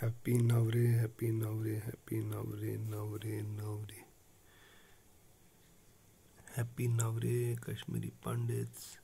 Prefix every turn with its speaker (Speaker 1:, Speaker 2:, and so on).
Speaker 1: Happy Navre, Happy Navre, Happy Navre, Navre, Navre. Happy Navre, Kashmiri Pandits.